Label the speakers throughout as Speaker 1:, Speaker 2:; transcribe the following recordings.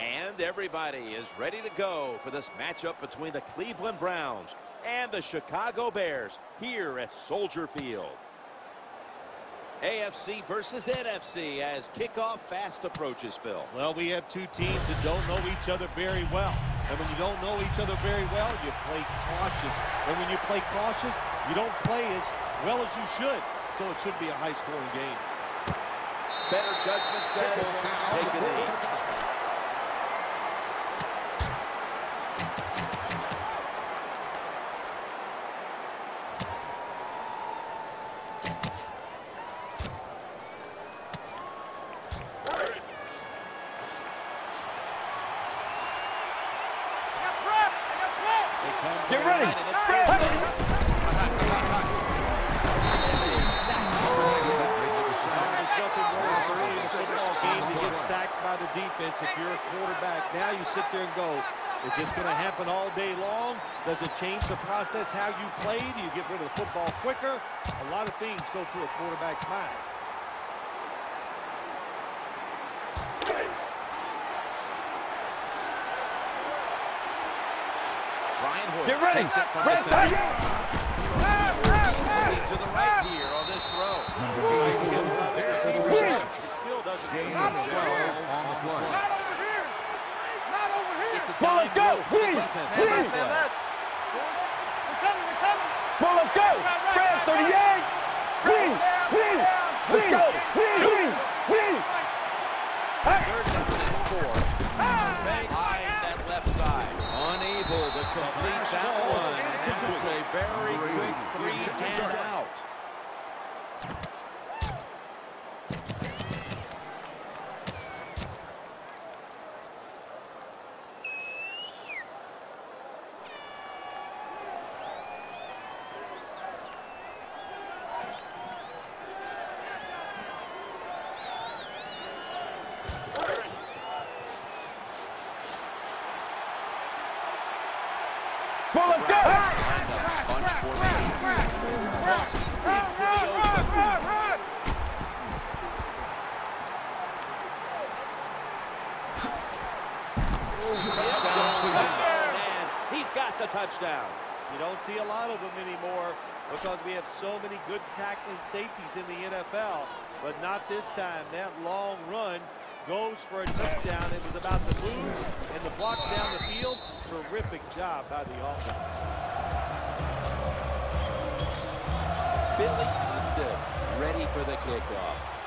Speaker 1: And everybody is ready to go for this matchup between the Cleveland Browns and the Chicago Bears here at Soldier Field. AFC versus NFC as kickoff fast approaches, Phil.
Speaker 2: Well, we have two teams that don't know each other very well. And when you don't know each other very well, you play cautious. And when you play cautious, you don't play as well as you should. So it should be a high-scoring game.
Speaker 1: Better judgment says take it in.
Speaker 2: Sacked by the defense if you're a quarterback. Now you sit there and go, is this going to happen all day long? Does it change the process how you play? Do you get rid of the football quicker? A lot of things go through a quarterback's mind.
Speaker 1: Brian Hoyer
Speaker 3: Get ready.
Speaker 1: takes it from
Speaker 3: Red
Speaker 1: the center. Moving to the right here on this throw.
Speaker 2: Still doesn't get
Speaker 4: Not
Speaker 2: it.
Speaker 4: over here. Not over here. Not over here.
Speaker 3: Well, let's go.
Speaker 1: dime low for the
Speaker 3: Win.
Speaker 1: defense.
Speaker 3: Win.
Speaker 1: Nice play.
Speaker 4: They're coming. They're coming.
Speaker 3: Well, let's go. Brad, 38. Win. Win. Let's go. Win. Win. Win.
Speaker 1: Third down and four. Behind that left side. Unable to complete that one. And that's a very quick three and out.
Speaker 3: Well, let's go.
Speaker 1: Bunch formation.
Speaker 4: Run, run, run, run.
Speaker 1: And he's got the touchdown.
Speaker 2: You don't see a lot of them anymore because we have so many good tackling safeties in the NFL, but not this time. That long run goes for a touchdown. It was about the moves and the blocks down the field. Terrific job by the offense.
Speaker 1: Billy ready for the kickoff.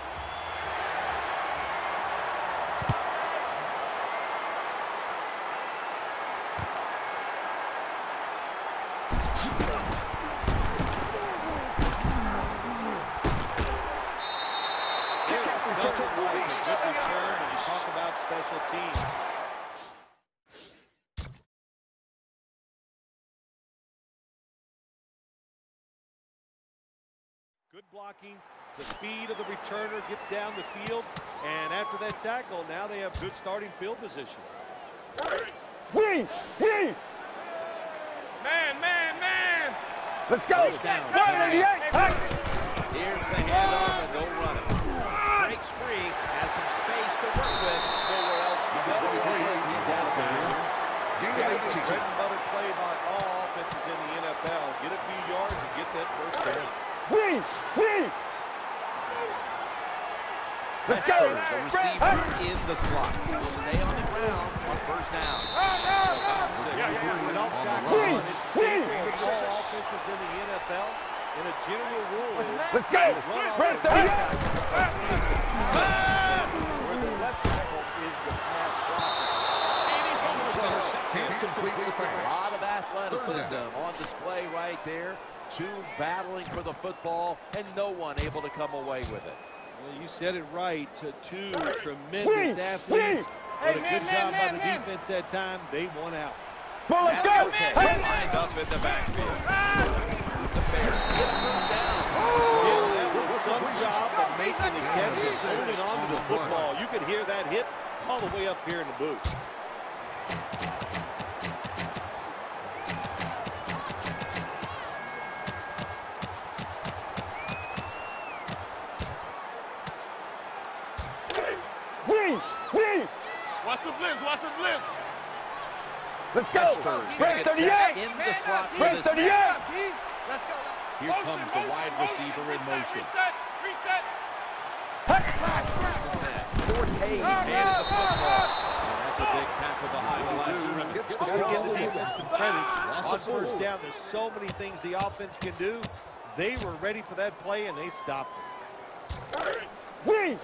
Speaker 2: Blocking. The speed of the returner gets down the field. And after that tackle, now they have good starting field position.
Speaker 3: Win. Win.
Speaker 4: Man, man, man.
Speaker 3: Let's go.
Speaker 1: down.
Speaker 3: 988. Hey.
Speaker 1: Here's the handoff and no running. Breaks free, has some space to work with. Nowhere else to go. He's out of bounds.
Speaker 2: That's a bread and butter play by all offenses in the NFL. Get a few yards and get that first down.
Speaker 3: Win. Win. Let's go.
Speaker 1: A receiver in the slot. He'll stay on the ground on first down.
Speaker 2: Offenses in the NFL. And a general rule is
Speaker 3: Let's go. Brad, 38.
Speaker 2: where the left tackle is the pass blocker.
Speaker 1: A lot of athleticism on display right there. Two battling for the football and no one able to come away with it.
Speaker 2: Well, you said it right. To two tremendous athletes.
Speaker 3: Win.
Speaker 2: But a
Speaker 4: Hey,
Speaker 2: good
Speaker 4: man,
Speaker 2: job
Speaker 4: man,
Speaker 2: by the
Speaker 4: man,
Speaker 2: defense that time. They won out.
Speaker 3: Well, let's go.
Speaker 1: Okay,
Speaker 3: Hey.
Speaker 1: lined up in the backfield. Ah. The Bears get first down.
Speaker 2: Jim, that was some job of making the catch and holding on to the football. You could hear that hit all the way up here in the booth.
Speaker 3: Blitz. Watch the.
Speaker 5: Let's go.
Speaker 1: Espers
Speaker 5: Red
Speaker 1: gonna get
Speaker 5: 38.
Speaker 1: set in the slot for
Speaker 5: Red 38.
Speaker 4: Let's go.
Speaker 1: Here comes the wide receiver in motion.
Speaker 3: Reset. Reset.
Speaker 1: Ford Hayes handed the ah, football. And that's a big tackle behind the line of scrimmage.
Speaker 2: Got to give the defense some credit. On first down, there's so many things the offense can do. They were ready for that play, and they stopped it.
Speaker 5: Three.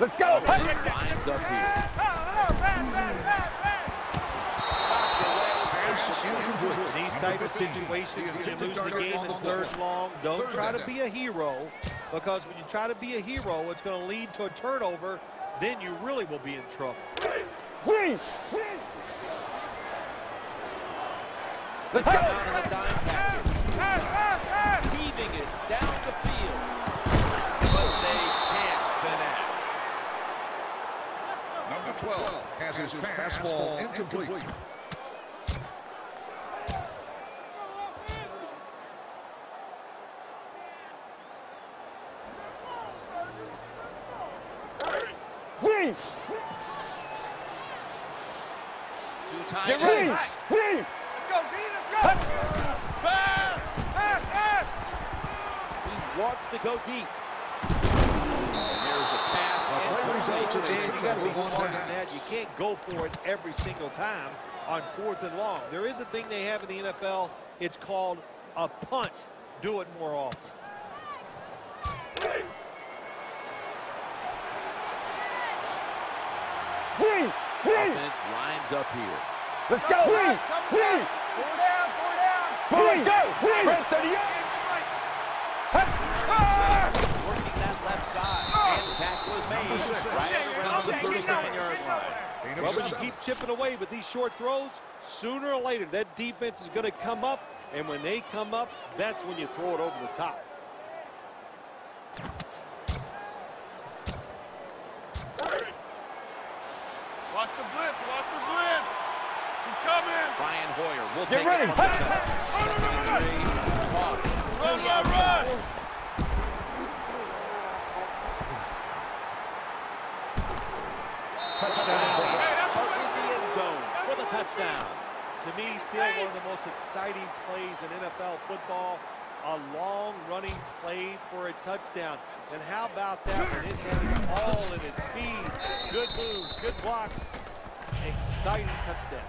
Speaker 5: Let's go.
Speaker 1: Lines up here.
Speaker 2: In these type of situations, when you lose the game, it's third long. Don't try to be a hero, because when you try to be a hero, it's going to lead to a turnover. Then you really will be in trouble.
Speaker 5: Three. Let's
Speaker 1: Down
Speaker 5: go.
Speaker 1: in the dime package. Heaving it down the field. But they can't connect.
Speaker 6: Number 12 has his pass ball incomplete.
Speaker 5: Three.
Speaker 1: Two times.
Speaker 5: Get ready. Three.
Speaker 4: Let's go, D. Let's go. Pass, pass.
Speaker 1: He wants to go deep. And there's a pass
Speaker 2: Man,
Speaker 1: incomplete.
Speaker 2: you got to be smarter than that. You can't go for it every single time on fourth and long. There is a thing they have in the NFL. It's called a punt. Do it more often.
Speaker 5: Three. Three.
Speaker 1: Offense lines up here.
Speaker 5: Let's go. Three. Three.
Speaker 4: Four down, four down.
Speaker 5: Three. Go. Three. Red
Speaker 1: side. And the tackle is made right around the 39-yard line.
Speaker 2: Well, when you keep chipping away with these short throws, sooner or later that defense is going to come up, and when they come up, that's when you throw it over the top.
Speaker 3: Watch the blitz. Watch the blitz. He's coming.
Speaker 1: Brian Hoyer will
Speaker 5: Get
Speaker 1: take
Speaker 5: ready.
Speaker 1: it from the center. Second and three. Toss to
Speaker 3: Run, run, run.
Speaker 2: Touchdown.
Speaker 3: Hey, that's
Speaker 1: Up in the end zone for the touchdown.
Speaker 2: To me, still one of the most exciting plays in NFL football. A long running play for a touchdown. And how about that when it it all in its speed? Good moves, good blocks. Exciting touchdown.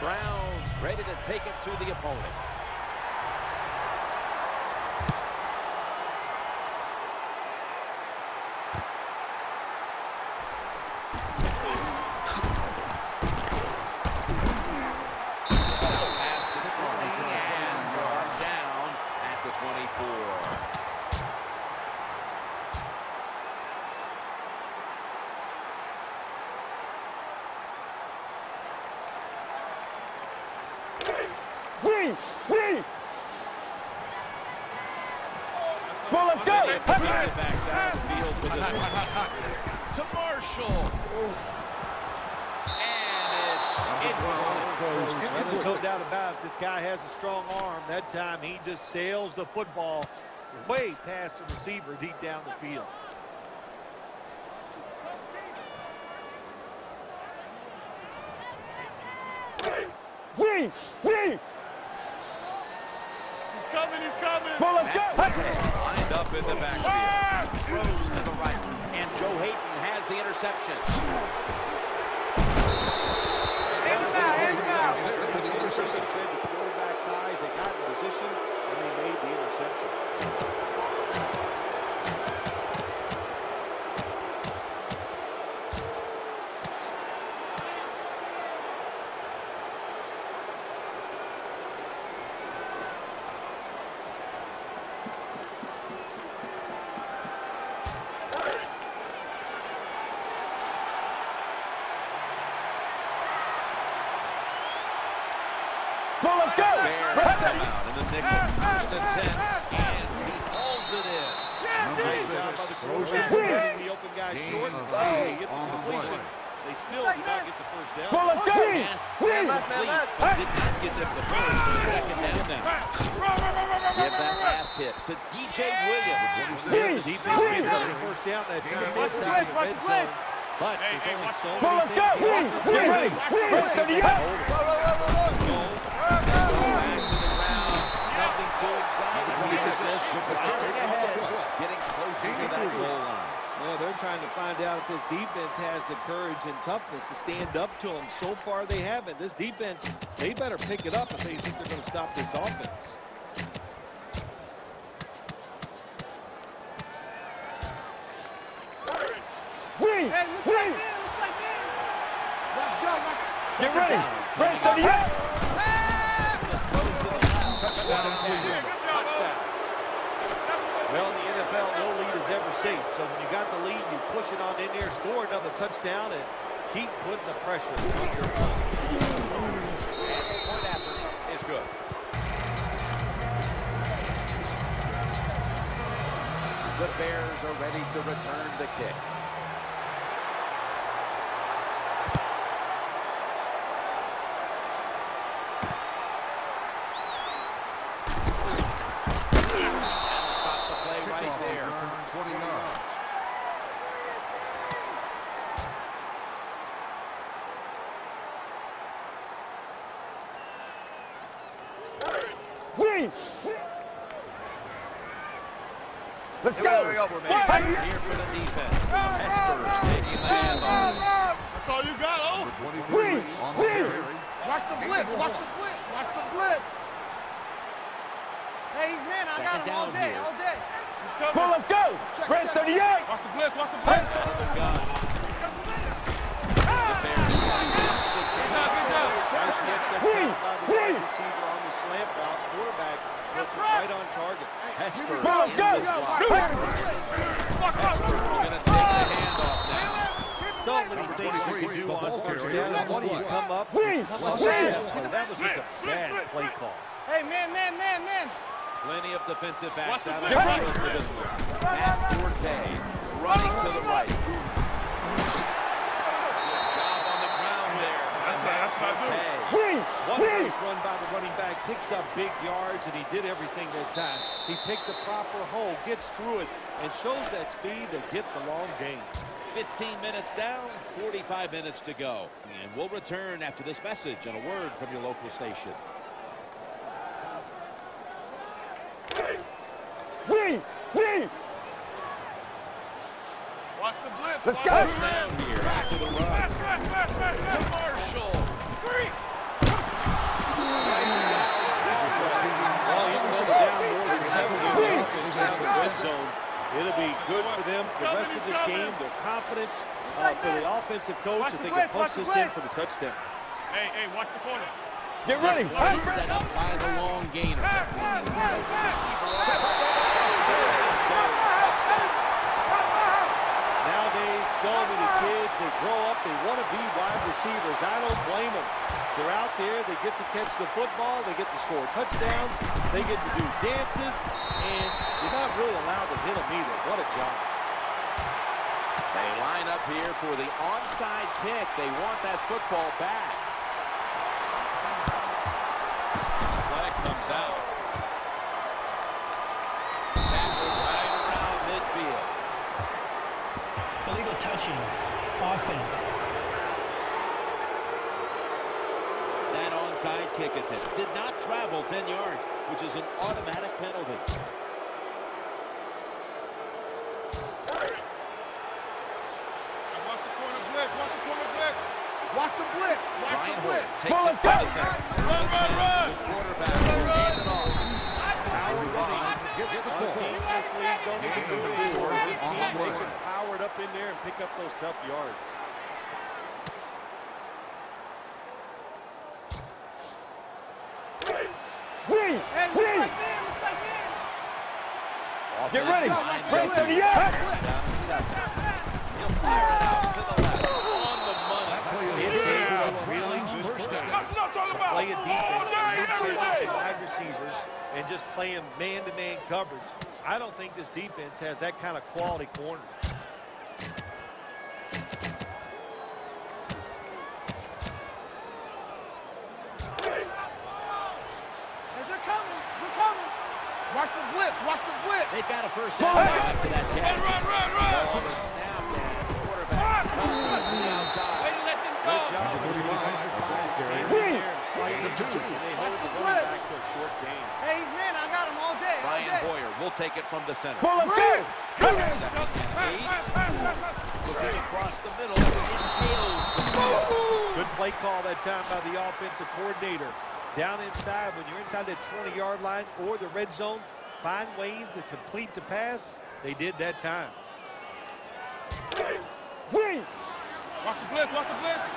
Speaker 1: Browns ready to take it to the opponent. Past the 20 and brought down at the 24.
Speaker 5: Three. Three. Well, let's go.
Speaker 1: Brings it back down the field with this one. To Marshall. And it's incomplete.
Speaker 2: Well, there's no doubt about it. This guy has a strong arm. That time he just sails the football way past the receiver deep down the field.
Speaker 5: Three. Three.
Speaker 3: He's coming. He's coming.
Speaker 5: Well, let's go.
Speaker 1: Lined up in the backfield. Ah! Throws to the right. And Joe Haden has the interception.
Speaker 4: Hand him out, hand him out.
Speaker 5: Well, let's go.
Speaker 1: Bears come out in the nickel. First and ten. And he hauls it in.
Speaker 2: Great job by the quarterback, the open guy short. They get the completion. They still do not get the first down.
Speaker 5: Well, let's go.
Speaker 1: Pass
Speaker 5: Three.
Speaker 1: complete, but did not get them the first. So second down now. Give that pass to tip to D.J. Williams.
Speaker 2: The defense gives up the first down that time.
Speaker 4: Watch the blitz, watch the blitz.
Speaker 2: zone. But there's only so
Speaker 5: Come on,
Speaker 2: many
Speaker 5: let's go.
Speaker 2: things
Speaker 5: Three,
Speaker 2: left.
Speaker 5: three,
Speaker 2: Ready,
Speaker 5: three,
Speaker 2: ready,
Speaker 5: three,
Speaker 2: ready.
Speaker 5: three.
Speaker 2: Hold it.
Speaker 4: Look, look, look, look, look.
Speaker 2: Goal.
Speaker 4: Run, run,
Speaker 1: Go
Speaker 4: run.
Speaker 1: back to the ground. Nothing too exciting. This with the running ahead. Getting closer to that goal line.
Speaker 2: Well, they're trying to find out if this defense has the courage and toughness to stand up to them. So far, they haven't. This defense, they better pick it up if they think they're going to stop this offense.
Speaker 5: Three,
Speaker 4: Hey,
Speaker 5: three.
Speaker 4: like man, looks like man. Let's go, let's go.
Speaker 5: Get ready. Break 38.
Speaker 2: Touchdown. Well, in the NFL, no safe. So when you got the lead, you push it on in there, score another touchdown, and keep putting the pressure on your opponent.
Speaker 1: Is good. The Bears are ready to return the kick. That'll stop the play right
Speaker 6: Kickoff
Speaker 1: there.
Speaker 6: return 20 yards.
Speaker 5: Three. Let's
Speaker 1: Here
Speaker 5: go.
Speaker 1: we go, we're made. Here for the defense. Hester taking the handoff.
Speaker 4: That's all you got, oh.
Speaker 5: Three, three.
Speaker 4: Watch the blitz, watch the blitz, watch the blitz. Hey, he's man, I got him all day,
Speaker 1: here.
Speaker 4: all day.
Speaker 5: Come let's go. Break 38.
Speaker 4: Watch the blitz, watch the blitz.
Speaker 1: Out of the gun. The Bears
Speaker 2: Nice lift
Speaker 5: Three, three.
Speaker 2: Wide receiver on the slant route. Quarterback puts it
Speaker 4: right.
Speaker 2: right on target.
Speaker 1: Hester
Speaker 5: Come on,
Speaker 1: in
Speaker 5: go.
Speaker 1: the slot.
Speaker 5: Go.
Speaker 1: Hester is going to take the handoff now.
Speaker 2: So many things you can do on first down. What do you come up?
Speaker 5: Three,
Speaker 2: Come up
Speaker 5: three.
Speaker 2: So that was just a bad play call.
Speaker 4: Hey, man, man, man, man.
Speaker 1: Plenty of defensive backs out of the field for this one. Matt Forte running to the right. Good job on the ground there.
Speaker 4: That's right, that's what I do.
Speaker 1: Forte.
Speaker 5: Three,
Speaker 2: One
Speaker 5: three.
Speaker 2: nice run by the running back, picks up big yards, and he did everything that time. He picked the proper hole, gets through it, and shows that speed to get the long gain.
Speaker 1: 15 minutes down, 45 minutes to go. And we'll return after this message and a word from your local station.
Speaker 5: Three, three.
Speaker 4: Watch the blitz.
Speaker 5: Let's go.
Speaker 4: the.
Speaker 1: Down here, back to the run. To. Marshall.
Speaker 4: Three.
Speaker 2: Well, even when they're down more than seven yards down the red zone, it'll be good for them for the rest of this game. Their confidence uh, for the offensive coach
Speaker 4: Watch
Speaker 2: if
Speaker 4: the
Speaker 2: they can
Speaker 4: blitz,
Speaker 2: punch this in for the touchdown.
Speaker 4: Hey, hey, watch the corner.
Speaker 5: Get ready.
Speaker 1: Set up by the long gainer.
Speaker 2: So many kids, they grow up, they want to be wide receivers. I don't blame them. They're out there, they get to catch the football, they get to score touchdowns, they get to do dances, and you're not really allowed to hit them either. What a job.
Speaker 1: They line up here for the onside kick. They want that football back. Flag comes out. Tackled right around midfield.
Speaker 7: Illegal touching. Offense.
Speaker 1: That onside kick attempt did not travel 10 yards, which is an automatic penalty.
Speaker 4: Watch the blitz. Watch the blitz. Watch the blitz. Watch the blitz.
Speaker 1: takes
Speaker 5: Ball
Speaker 1: it
Speaker 5: is
Speaker 1: to the
Speaker 5: gone.
Speaker 1: center.
Speaker 4: Run, run, run.
Speaker 1: Quarterback will hand it off. Power running.
Speaker 6: Gets the ball.
Speaker 2: teams in this league don't even do it anymore. This
Speaker 6: On
Speaker 2: team,
Speaker 6: the
Speaker 2: they can power it up in there and pick up those tough yards.
Speaker 5: Three,
Speaker 4: Hey, looks
Speaker 5: three.
Speaker 4: like man, looks like man.
Speaker 5: Get ready.
Speaker 1: Offensive
Speaker 5: Break
Speaker 1: line
Speaker 5: 38.
Speaker 1: down to seven. He'll fire it out to the left. On the money.
Speaker 2: It takes a really good
Speaker 6: First
Speaker 2: person
Speaker 6: down.
Speaker 4: That's what I'm talking about.
Speaker 2: play a defense,
Speaker 4: All day,
Speaker 2: and
Speaker 4: every
Speaker 2: mid-range
Speaker 4: day.
Speaker 2: wide receivers, and just playing man-to-man coverage. I don't think this defense has that kind of quality corners.
Speaker 4: Watch the blitz. Watch the blitz.
Speaker 2: They've got a first down after that
Speaker 1: Run,
Speaker 2: catch.
Speaker 1: run, run, run!
Speaker 2: Ball is snapped and the quarterback comes to the outside.
Speaker 1: Way to let them go.
Speaker 2: Good job with the defensive line. Standing
Speaker 3: Three.
Speaker 2: there and fighting, and they hold the running back to a short gain.
Speaker 4: Hey, he's man. I got him all day. All
Speaker 1: Ryan
Speaker 4: day.
Speaker 1: Boyer will take it from the center.
Speaker 3: Pull, let's go.
Speaker 1: Second and eight. Looking across the middle. Ball.
Speaker 2: Good play call that time by the offensive coordinator. Down inside, when you're inside that 20-yard line or the red zone, find ways to complete the pass. They did that time.
Speaker 3: Three.
Speaker 4: Watch the blitz. Watch the blitz.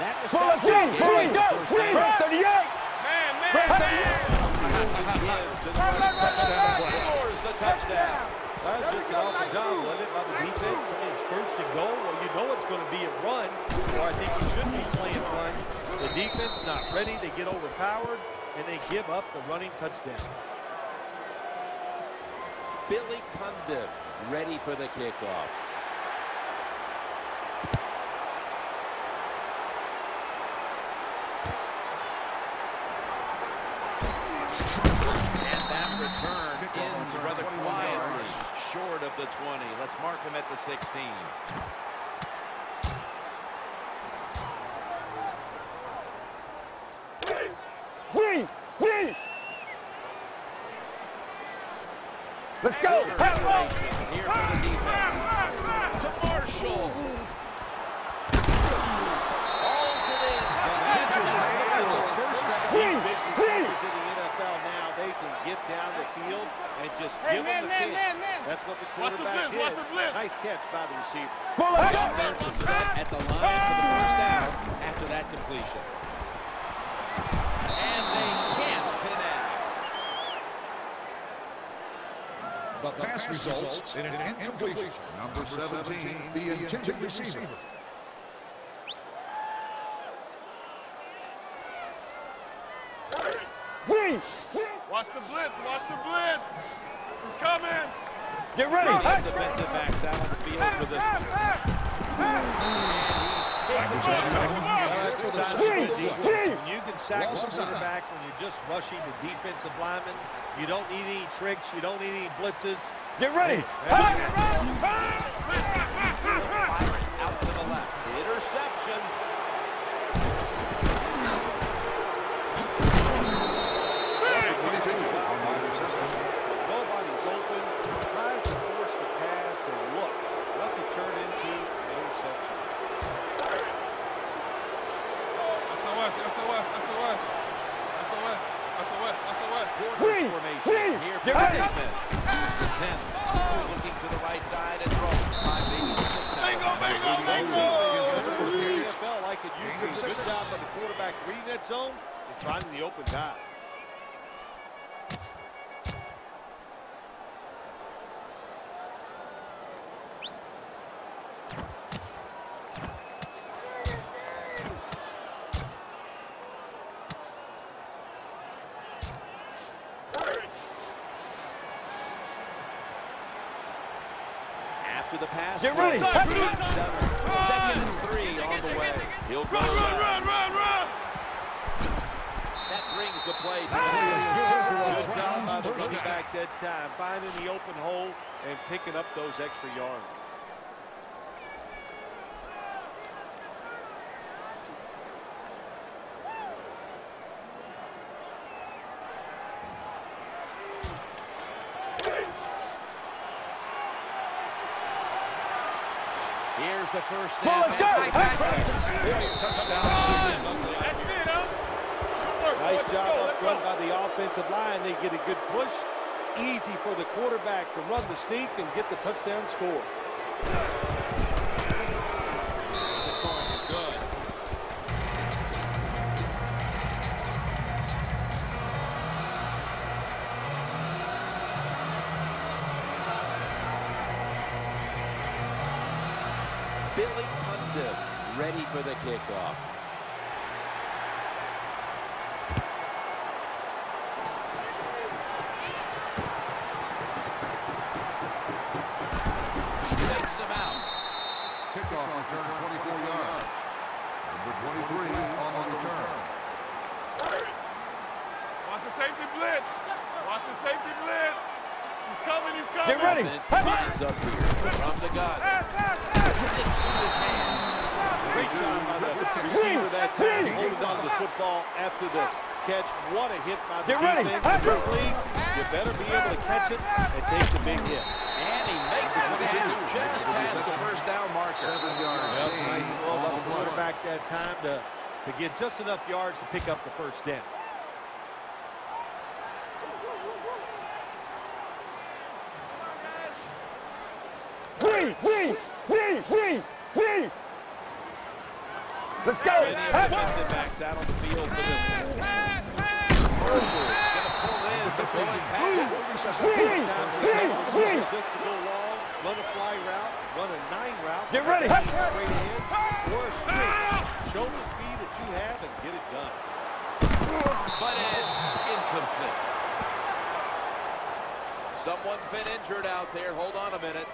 Speaker 2: That
Speaker 3: Pull, let's go.
Speaker 2: reception
Speaker 3: Pull,
Speaker 2: gave
Speaker 3: let's go.
Speaker 2: the
Speaker 3: Three. 38.
Speaker 4: Man, man,
Speaker 3: Red
Speaker 4: man.
Speaker 3: 38.
Speaker 2: Gives the
Speaker 4: Right, right, right, right, right.
Speaker 1: Scores the touchdown.
Speaker 2: That was
Speaker 4: There
Speaker 2: just an
Speaker 4: go.
Speaker 2: awful
Speaker 4: Nice
Speaker 2: job,
Speaker 4: move.
Speaker 2: wasn't it, by the
Speaker 4: Nice
Speaker 2: defense?
Speaker 4: move.
Speaker 2: I mean, it's first and goal. Well, you know it's going to be a run, or I think you should be playing run. The defense not ready. They get overpowered, and they give up the running touchdown.
Speaker 1: Billy Cundiff ready for the kickoff. And that return ends rather quietly, short of the 20. Let's mark him at the 16.
Speaker 3: Three. Three. Let's go.
Speaker 1: Here for the defense. Ah, ah, ah. To Marshall. Hauls it in.
Speaker 3: Three.
Speaker 2: Big
Speaker 3: Three.
Speaker 2: receivers in the NFL now, they can get down the field and just
Speaker 4: Hey,
Speaker 2: give
Speaker 4: man,
Speaker 2: them the
Speaker 4: man,
Speaker 2: pitch.
Speaker 4: man, man.
Speaker 2: That's what the
Speaker 4: Watch the
Speaker 2: quarterback
Speaker 4: blitz, watch
Speaker 2: did.
Speaker 4: the blitz.
Speaker 2: Nice catch by the receiver.
Speaker 3: Pull, let's go.
Speaker 1: Offense is set at the line for the first down after that completion. And they can't connect.
Speaker 6: The pass results in an incompletion. Number 17, the intended receiver.
Speaker 3: Three.
Speaker 4: Watch the blitz. Watch the blitz. He's coming.
Speaker 3: Get ready.
Speaker 1: Both defensive backs out on the field for this.
Speaker 2: The sign of
Speaker 3: Three.
Speaker 2: good defense.
Speaker 3: Three.
Speaker 2: When you can sack
Speaker 6: Loss
Speaker 2: the
Speaker 6: of time.
Speaker 2: quarterback when you're just rushing the defensive lineman, you don't need any tricks, you don't need any blitzes.
Speaker 3: Get ready.
Speaker 1: Out to
Speaker 2: reading that zone and finding the open guy.
Speaker 1: After the pass.
Speaker 3: Get ready.
Speaker 1: Second and three on the way. He'll go.
Speaker 4: Run, run, run, run, run.
Speaker 1: That brings the play
Speaker 2: Good job by the running back that time, finding the open hole and picking up those extra yards.
Speaker 1: Here's the first
Speaker 3: Pull,
Speaker 1: snap.
Speaker 3: let's go.
Speaker 1: touchdown.
Speaker 2: Nice job up front by the offensive line. They get a good push. Easy for the quarterback to run the sneak and get the touchdown score. Football after the catch. What a hit by the
Speaker 5: Get ready.
Speaker 2: defense. In this league, you better be able to catch it and take the big hit.
Speaker 1: And he makes the catch just past the first down marker.
Speaker 6: Seven yard
Speaker 2: Well, it's nice throw by the
Speaker 6: on the play.
Speaker 2: quarterback that time to, to get just enough yards to pick up the first down.
Speaker 5: Three, three, three, three, three. Let's go.
Speaker 1: And the offensive backs out on the field for this one. Marshall going to pull in pass.
Speaker 5: Three, three, three.
Speaker 2: Just to go long, run a fly route, run a nine route.
Speaker 5: Get ready.
Speaker 2: Straight ahead, or a straight. Show the speed that you have and get it done.
Speaker 1: But it's incomplete. Someone's been injured out there. Hold on a minute.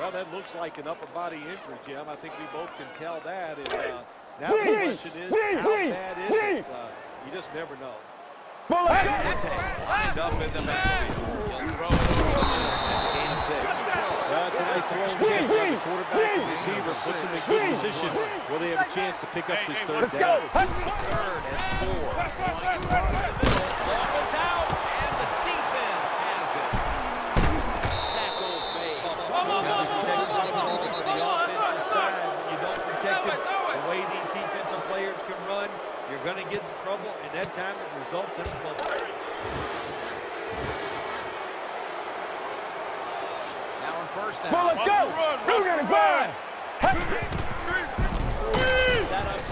Speaker 2: Well, that looks like an upper body injury, Jim. I think we both can tell that. And, uh, now the question is, how bad is it? Uh, you just never know.
Speaker 5: Well, let's go.
Speaker 1: Lined up in the backfield. He'll throw it over the middle. That's a gain of six.
Speaker 2: Well, it's a nice throw and
Speaker 5: Three,
Speaker 2: catch by
Speaker 5: three,
Speaker 2: the quarterback and receiver. Puts them in good position where they have a chance to pick up this third
Speaker 5: Let's go.
Speaker 1: Third and four.
Speaker 2: Going to get in trouble, and that time it results in a fumble.
Speaker 1: Now on first
Speaker 5: Well, let's go. Who's gonna find?
Speaker 1: Set up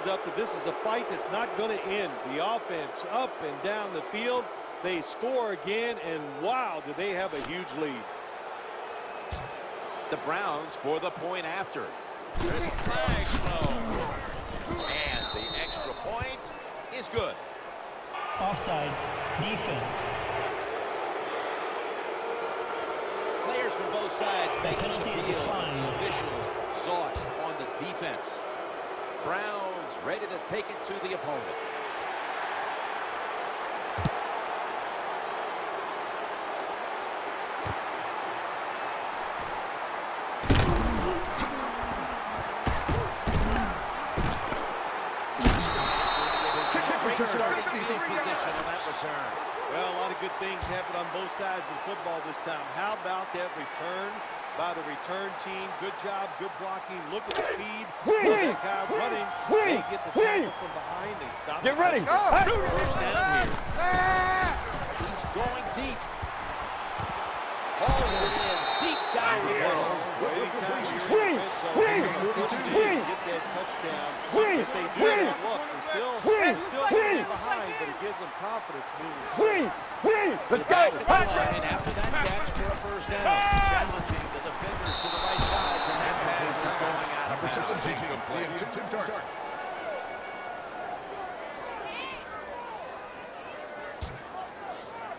Speaker 2: make their minds up that this is a fight that's not going to end. The offense up and down the field. They score again, and wow, do they have a huge lead.
Speaker 1: The Browns for the point after. There's a flag thrown. And the extra point is good.
Speaker 7: Offside. Defense.
Speaker 1: Players from both sides
Speaker 7: The penalty is declined.
Speaker 1: Officials saw it on the defense. Browns ready to take it to the opponent. Great starting field position on that return.
Speaker 2: Well, a lot of good things happen on both sides of football this time. How about that return by the return team? Good job, good blocking. Look at the speed.
Speaker 5: Three.
Speaker 2: Look at guy running.
Speaker 5: Three.
Speaker 2: They get the
Speaker 5: Three.
Speaker 2: tackle from behind. They stop.
Speaker 5: Get
Speaker 2: the
Speaker 5: ready.
Speaker 2: touchdown.
Speaker 1: First down here. He's going deep. Hauls it in. Deep down the middle.
Speaker 2: Anytime you're in
Speaker 5: Three.
Speaker 2: the red zone,
Speaker 5: Three.
Speaker 2: you're gonna push it in
Speaker 5: Three.
Speaker 2: and Get that touchdown.
Speaker 5: Three.
Speaker 2: If they do
Speaker 5: Three.
Speaker 2: that, look, they're still,
Speaker 5: Three.
Speaker 2: still
Speaker 5: Three.
Speaker 2: behind, but it gives them confidence moving.
Speaker 5: Three, three. Let's go.
Speaker 1: Back to the line after that catch for a first down. Ah! Challenging defenders to the right sides, and that pass is going out of bounds.
Speaker 6: 17, the intended target.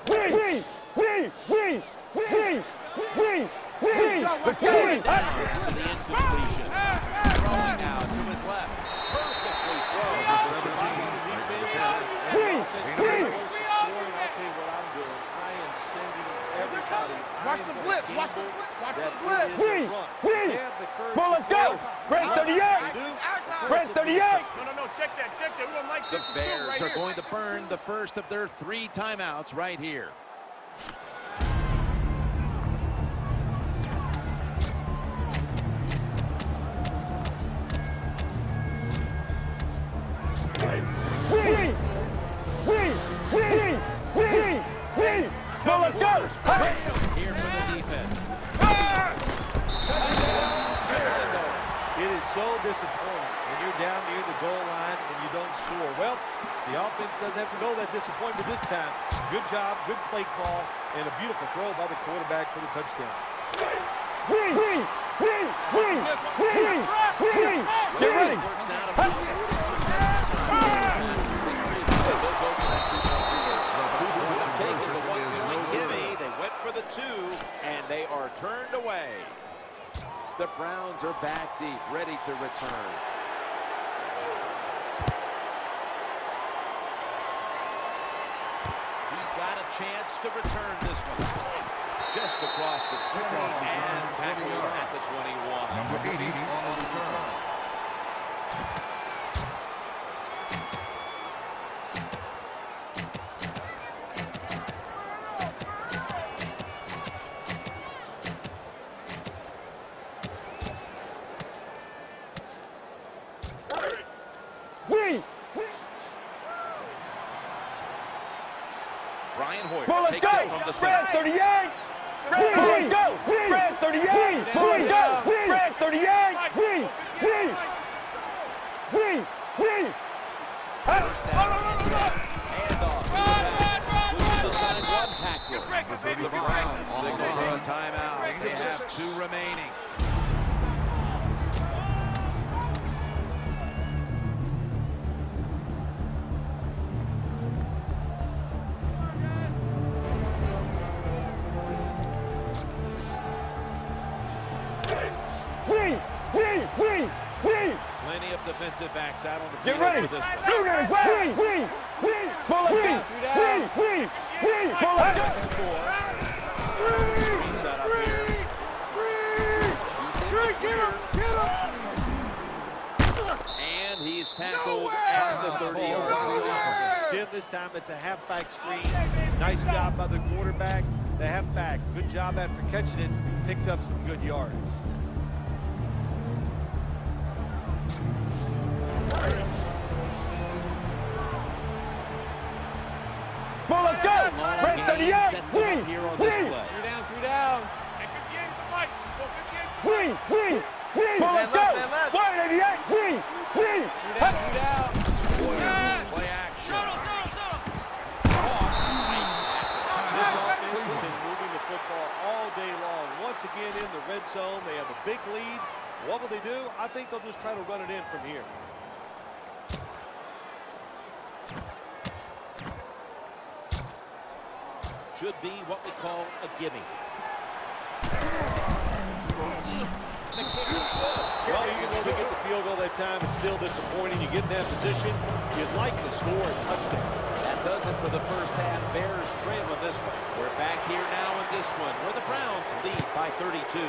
Speaker 5: Three, three, three, three, three, three, three. Let's go.
Speaker 1: Down to the incompletion. Throwing out to his left. Perfectly thrown.
Speaker 5: Three, three.
Speaker 2: Scoring, I'll tell you what I'm doing. I am sending everybody.
Speaker 4: Watch
Speaker 2: I am
Speaker 4: the
Speaker 2: gonna
Speaker 4: blitz, watch the blitz, watch the blitz.
Speaker 2: it is a
Speaker 5: Three,
Speaker 2: run.
Speaker 5: three.
Speaker 2: They have the courage
Speaker 5: Well, let's go.
Speaker 2: throw.
Speaker 5: Brent 38.
Speaker 2: They.
Speaker 5: Brent 38.
Speaker 3: No, no, no, check that, check that. We don't like
Speaker 1: The. Bears
Speaker 3: right
Speaker 1: are
Speaker 3: here.
Speaker 1: going to burn the first of their three timeouts right here.
Speaker 5: Three, three,
Speaker 2: disappointed when you're down near the goal line and you don't score. Well, the offense doesn't have to go that disappointment this time. Good job, good play call, and a beautiful throw by the quarterback for the touchdown.
Speaker 5: Get ready! They went for the two,
Speaker 1: and they are turned away. The Browns are back deep, ready to return. He's got a chance to return this one. Just across the 20 and tackle at the 21.
Speaker 6: Number 80 on the return.
Speaker 2: Good think they'll just try to run it in from here.
Speaker 1: Should be what we call a gimme.
Speaker 2: Well, even though they get the field goal that time, it's still disappointing. You get in that position, you'd like to score a touchdown.
Speaker 1: That does it for the first half. Bears trail in this one. We're back here now in this one where the Browns lead by 32.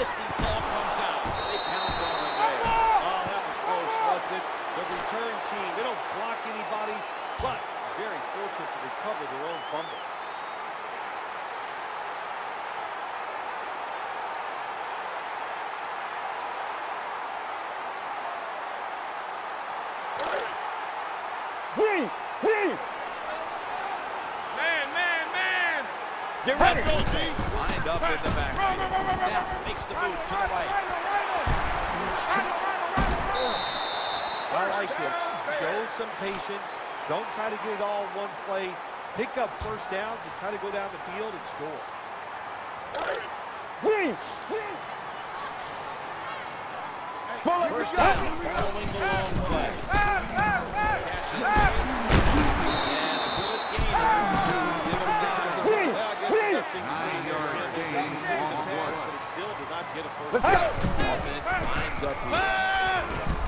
Speaker 1: Fifty ball comes out. They pounce on the way.
Speaker 2: Oh, that was close, wasn't it? The return team, they don't block anybody, but very fortunate to recover their own fumble.
Speaker 3: Three. Three.
Speaker 5: Get ready.
Speaker 1: Lined up in the backfield. Now makes the move to the right.
Speaker 2: I like this. Show some patience. Don't try to get it all in one play. Pick up first downs and try to go down the field and score.
Speaker 3: Three.
Speaker 5: Pull it.
Speaker 1: First down following the long play. And a good gainer. Let's give nine.
Speaker 3: Three. Three.
Speaker 6: Nine-yard gain on the play.
Speaker 2: but still did not get a first down.
Speaker 3: go.
Speaker 1: Offense lines up here.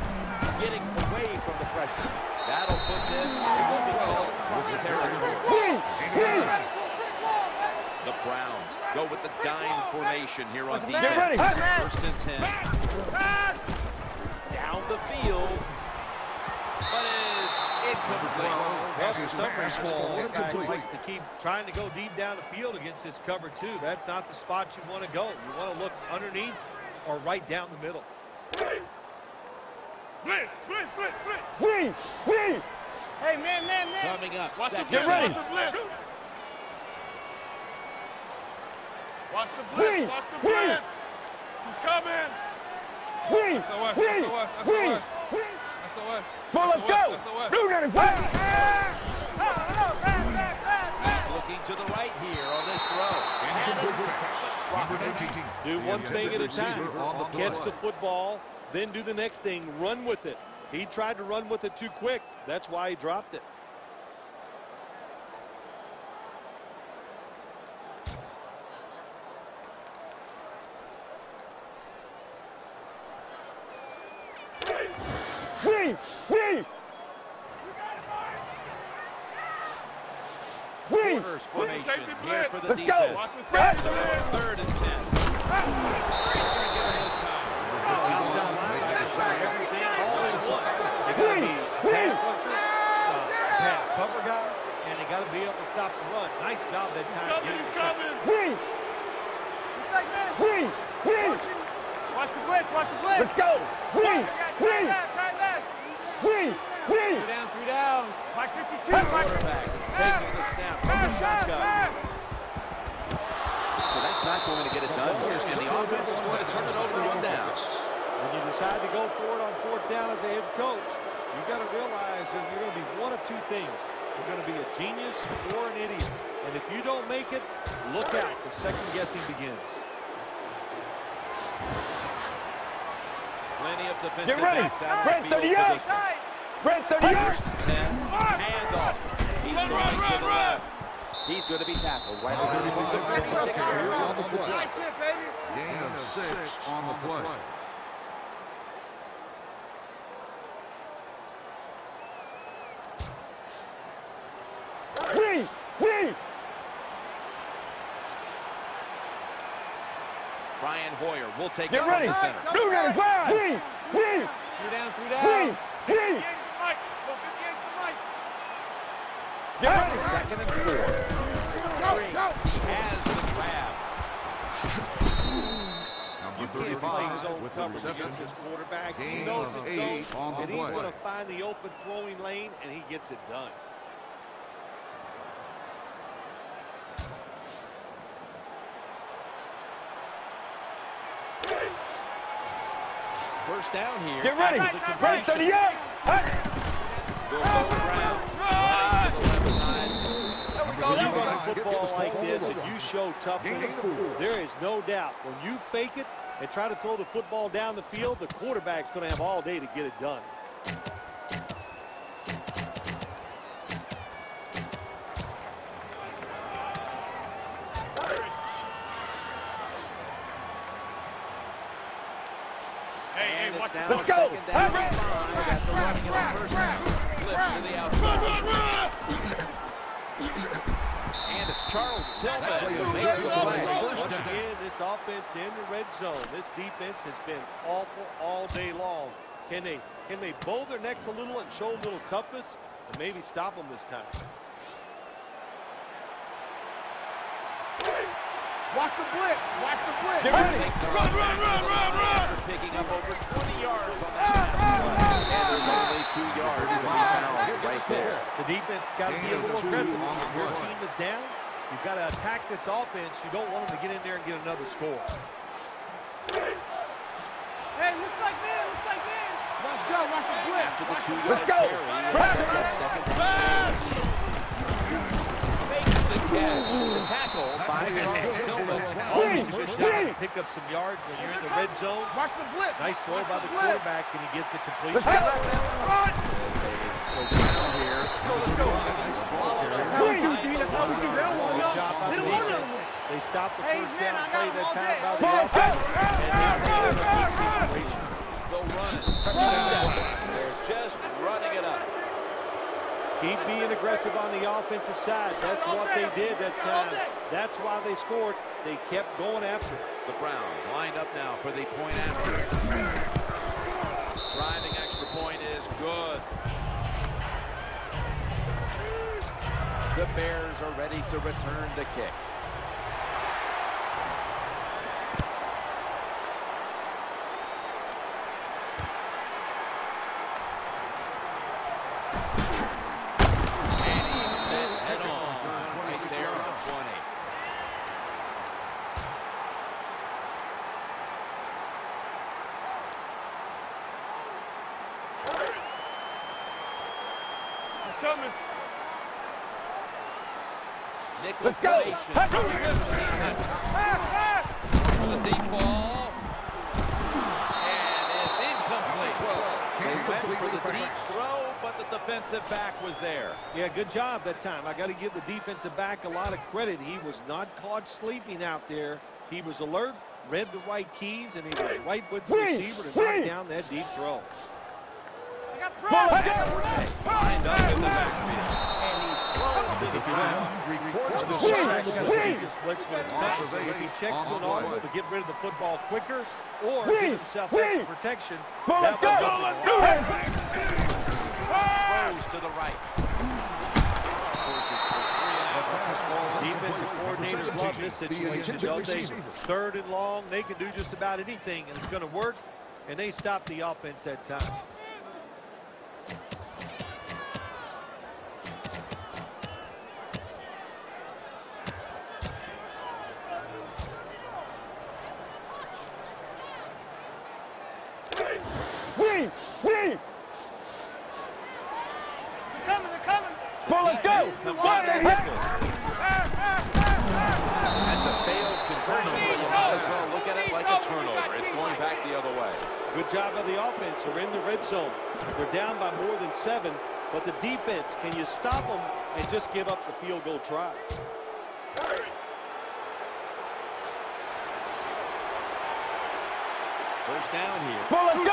Speaker 1: Getting away from the pressure. That'll put them in what we call plus territory.
Speaker 3: Three. Three.
Speaker 1: The Browns go with the dime formation here on defense.
Speaker 5: Get ready.
Speaker 1: First and ten. Down the field. But it's incomplete.
Speaker 2: Well, for some reason, the
Speaker 6: Fastball
Speaker 2: quarterback
Speaker 6: incomplete.
Speaker 2: likes to keep trying to go deep down the field against this cover two. That's not the spot you want to go. You want to look underneath or right down the middle.
Speaker 3: Three. Three.
Speaker 4: Hey, man, man, man.
Speaker 1: Coming up, Watch second
Speaker 5: Get ready.
Speaker 1: down.
Speaker 3: Three. Three. Three. Three. Three.
Speaker 5: Well, let's go. Blue 95.
Speaker 1: Looking to the right here on this throw.
Speaker 6: Incomplete pass. Number 19.
Speaker 2: Do one thing at a time.
Speaker 6: receiver on the
Speaker 2: Catch
Speaker 6: play.
Speaker 2: the football, then do the next thing, run with it. He tried to run with it too quick. That's why he dropped it.
Speaker 5: Let's go.
Speaker 1: Third and ten.
Speaker 2: Stop the run. Nice job that time getting the sack.
Speaker 5: Three,
Speaker 4: Looks like this.
Speaker 5: three, three.
Speaker 4: Watch the blitz, watch the blitz.
Speaker 5: Let's go. Three,
Speaker 4: Tight
Speaker 5: three,
Speaker 4: left, tight left.
Speaker 5: three, three.
Speaker 4: Three down, three down. Mike 52, Mike 52.
Speaker 1: Quarterback taking the snap from the shotgun.
Speaker 8: So that's not going to get it done here, and the offense is going to turn it over to one down.
Speaker 2: When you decide to go for it on fourth down as a head coach, you've got to realize that you're going to be one of two things. You're going to be a genius or an idiot. And if you don't make it, look out. The second guessing begins.
Speaker 1: Plenty of defensive
Speaker 5: Get ready. Brent,
Speaker 1: of
Speaker 5: 30 yards.
Speaker 1: this one.
Speaker 4: Tight.
Speaker 5: Brent, 30 yards.
Speaker 1: First and. Handoff. He's going to the left.
Speaker 8: He's going to be tackled right over the
Speaker 4: Let's go,
Speaker 8: 36
Speaker 4: Connor.
Speaker 6: Here on the.
Speaker 4: Nice hit, baby.
Speaker 6: Gain of six on the play.
Speaker 1: Brian Hoyer will take
Speaker 5: Get ready.
Speaker 1: the center.
Speaker 5: Blue got five. Three, three,
Speaker 4: Three three
Speaker 5: three,
Speaker 4: down.
Speaker 5: three.
Speaker 4: Mike, go 58 to the right.
Speaker 5: Get ready.
Speaker 8: Second and four.
Speaker 4: Go, go.
Speaker 1: He has the grab.
Speaker 2: You can't play
Speaker 6: 35
Speaker 2: zone
Speaker 6: with
Speaker 2: coverage against
Speaker 6: reception.
Speaker 2: this quarterback. He knows
Speaker 6: of
Speaker 2: it's
Speaker 6: eight
Speaker 2: zone,
Speaker 6: on the
Speaker 2: and he's going to find the open throwing lane, and he gets it done.
Speaker 1: First down here.
Speaker 5: Get ready.
Speaker 1: after the
Speaker 5: Brent, 30
Speaker 1: completion.
Speaker 5: yards. Hut.
Speaker 1: Will go around, right to the left side.
Speaker 2: When you run a football like this and you show toughness, there is no doubt when you fake it and try to throw the football down the field, the quarterback's going to have all day to get it done.
Speaker 1: Second down and five after running it on first down. Flip to the outside. And it's Charles Tillman who makes the play.
Speaker 2: Once again, this offense in the red zone. This defense has been awful all day long. Can they can they bow their necks a little and show a little toughness and maybe stop them this time?
Speaker 4: Watch the blitz. Watch the blitz.
Speaker 5: Get ready.
Speaker 1: Run, run, run, run, run! Picking up over 20 yards on that pass play.
Speaker 8: And there's only two yards to be found right ah, ah. there.
Speaker 2: The defense has got to be a little aggressive.
Speaker 6: on the
Speaker 2: If your
Speaker 6: play.
Speaker 2: team is down, you've got to attack this offense. You don't want them to get in there and get another score.
Speaker 4: Hey, looks like man, looks like man. Let's go. Watch the blitz.
Speaker 1: After the
Speaker 5: Let's go.
Speaker 1: carry,
Speaker 5: Run.
Speaker 1: second down. Ah! Makes the catch. The tackle by Charles Tillman.
Speaker 2: Always a good shot
Speaker 5: Three.
Speaker 2: to pick up some yards when you're in the red zone.
Speaker 4: Watch the blitz.
Speaker 2: Nice throw
Speaker 4: Watch
Speaker 2: by the
Speaker 4: blitz.
Speaker 2: quarterback, and he gets it complete.
Speaker 5: Let's go.
Speaker 4: Run.
Speaker 8: Here.
Speaker 4: Go, let's go. That's how we do, D. That's how we do. They don't want
Speaker 2: Good
Speaker 4: to They
Speaker 2: the
Speaker 4: don't want to
Speaker 2: defense. They stopped the
Speaker 4: Hey,
Speaker 2: first
Speaker 4: man,
Speaker 2: down play that time by the offense.
Speaker 5: run,
Speaker 2: And now they
Speaker 4: run, run, run.
Speaker 1: They'll run. Touchdown. They're just running it up.
Speaker 2: Keep being aggressive on the offensive side. That's what they did that time. That's why they scored. They kept going after it.
Speaker 1: The Browns lined up now for the point after. Driving extra point is good. The Bears are ready to return the kick. And he's met head on. Right there at the 20.
Speaker 4: It's coming.
Speaker 1: Nickel
Speaker 5: Let's go.
Speaker 1: formation.
Speaker 5: Hut.
Speaker 1: For the deep ball. And it's incomplete. They went for the deep throw, but the defensive back was there.
Speaker 2: Yeah, good job that time. I got to give the defensive back a lot of credit. He was not caught sleeping out there. He was alert, read the right keys, and he was right with the receiver to knock down that deep throw.
Speaker 4: I got
Speaker 1: Lined up in the backfield.
Speaker 2: If he checks to an audible to get rid of the football quicker or give himself protection,
Speaker 5: Go, let's go. Let's go.
Speaker 1: Throws to the right.
Speaker 2: Defensive coordinators love this situation, don't they? Third and long, they can do just about anything, and it's going to work. And they stop the offense that time. Job of the offense. They're in the red zone. They're down by more than seven, but the defense, can you stop them and just give up the field goal try?
Speaker 1: First down here.
Speaker 5: Go, let's go.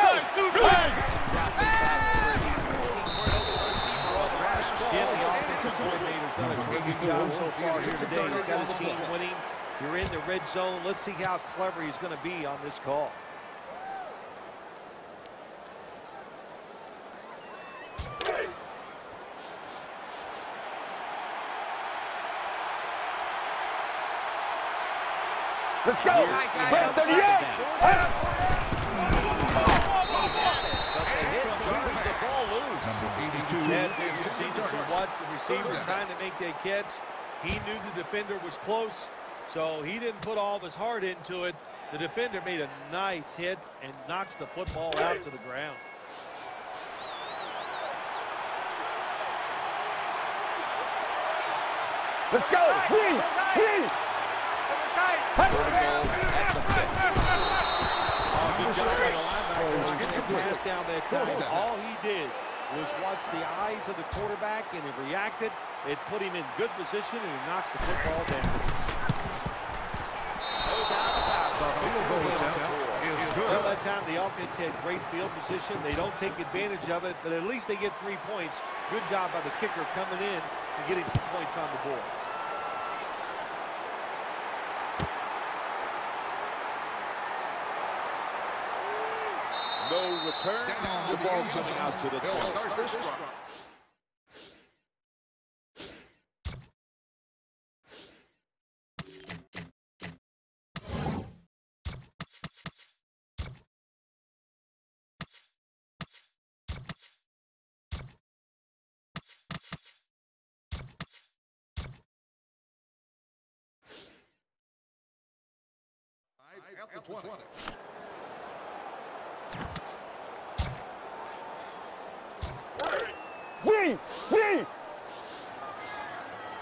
Speaker 2: Again, the offensive coordinator's done a terrific job so far here today. He's got his team winning. You're in the red zone. Let's see how clever he's going to be on this call.
Speaker 5: Let's go. 38.
Speaker 2: That's interesting you watch the receiver trying to make that catch. He knew the defender was close, so he didn't put all of his heart into it. The defender made a nice hit and knocks the football out to the ground.
Speaker 5: Let's go. Three, three.
Speaker 2: Oh, good down that time. All he did was watch the eyes of the quarterback, and he reacted. It put him in good position, and he knocks the football down. Well, that time the offense had great field position. They don't take advantage of it, but at least they get three points. Good job by the kicker coming in and getting some points on the board.
Speaker 1: No return. The ball coming out to the
Speaker 6: They'll
Speaker 1: 12.
Speaker 6: start this drive. At the 20.
Speaker 5: Three, three.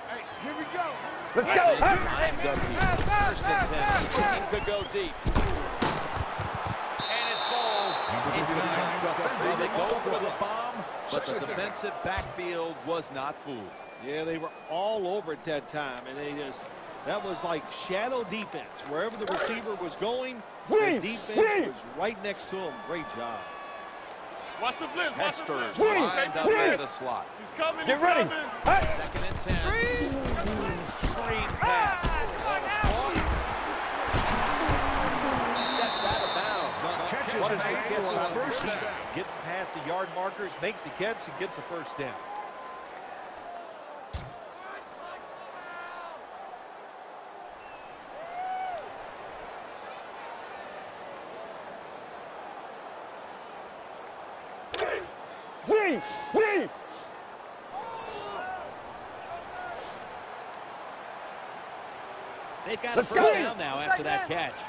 Speaker 4: Hey, here we go.
Speaker 5: Let's go.
Speaker 1: Lines up. First and 10. Looking to go deep. And it falls into the Well, they go for the bomb, but the defensive backfield was not fooled.
Speaker 2: Yeah, they were all over at that time, and they just that was like shadow defense. Wherever the receiver was going,
Speaker 5: Three,
Speaker 2: the defense
Speaker 5: three.
Speaker 2: was right next to him. Great job.
Speaker 3: Watch the blitz. Watch the
Speaker 1: Hester
Speaker 3: blitz.
Speaker 1: Lined up
Speaker 5: three.
Speaker 1: in the slot.
Speaker 3: He's coming.
Speaker 5: Get
Speaker 3: he's
Speaker 5: ready.
Speaker 3: coming.
Speaker 5: Hey.
Speaker 1: Second and 10. Screen ah! pass. Ball is caught. Steps out of bounds.
Speaker 6: Catches
Speaker 2: What a nice catch
Speaker 6: on
Speaker 2: the
Speaker 6: first
Speaker 2: receiver.
Speaker 6: down.
Speaker 2: Getting past the yard markers, makes the catch, and gets the first down.
Speaker 5: Three, three.
Speaker 1: They've got
Speaker 5: Let's
Speaker 1: a first
Speaker 5: go.
Speaker 1: down now after that catch.